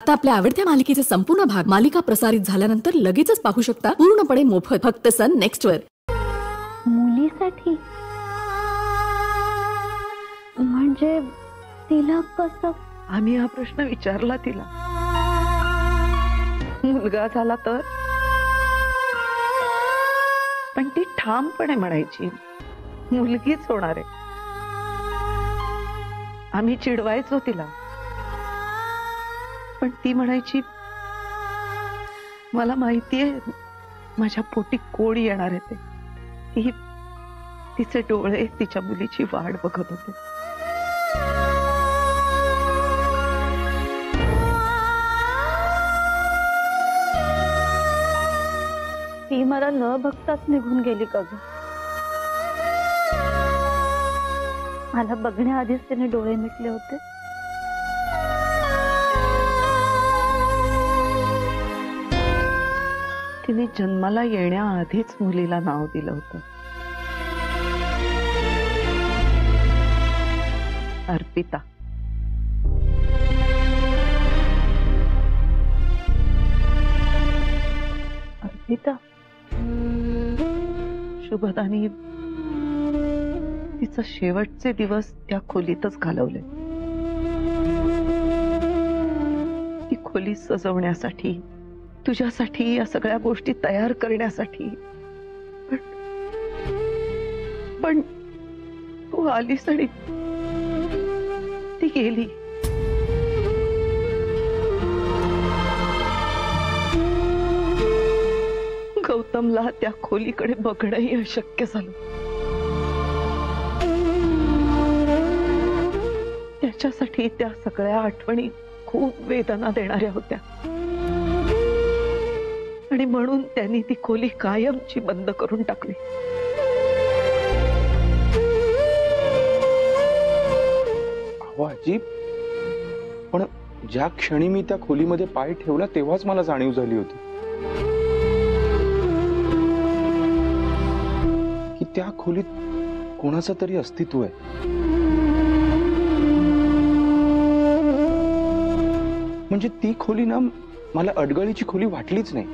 आता आपल्या आवडत्या मालिकेचे संपूर्ण भाग मालिका प्रसारित झाल्यानंतर लगेचच पाहू शकता पूर्णपणे मोफत फक्त सन नेक्स्ट वर. मुलीसाठी? म्हणजे तिला कसं? आम्ही हा प्रश्न विचारला तिला. मुलगा झाला तर? पण ती ठामपणे म्हणायची मुलगीच होणार आहे. आम्ही चिडवायचो तिला. पण ती म्हणायची, मला माहितीये, माझ्या पोटी कोण येणार आहे ते. तिचे डोळे तिच्या मुलीची वाट बघत होते. ती मला न बघताच निघून गेली का ग? मला बघण्याआधीच तिने डोळे मिटले होते. जन्माला येण्याआधीच मुलीला नाव दिलं होतं. अर्पिता. अर्पिता. शुभदानी. तिचं शेवटचे दिवस त्या खोलीतच घालवले. ती खोली सजवण्यासाठी तुझ्यासाठी या सगळ्या गोष्टी तयार करण्यासाठी. पण पण तू आलीस आणि ती गेली. गौतमला त्या खोलीकडे बघणंही अशक्य झालं. त्याच्यासाठी त्या सगळ्या आठवणी खूप वेदना देणाऱ्या होत्या. आणि म्हणून त्यांनी ती खोली कायमची बंद करून टाकली. अहो पण ज्या क्षणी मी त्या खोलीमध्ये पाय ठेवला तेव्हाच मला जाणीव झाली होती. की त्या खोलीत कोणाचं तरी अस्तित्व आहे. म्हणजे ती खोली ना मला अडगळीची खोली वाटलीच नाही.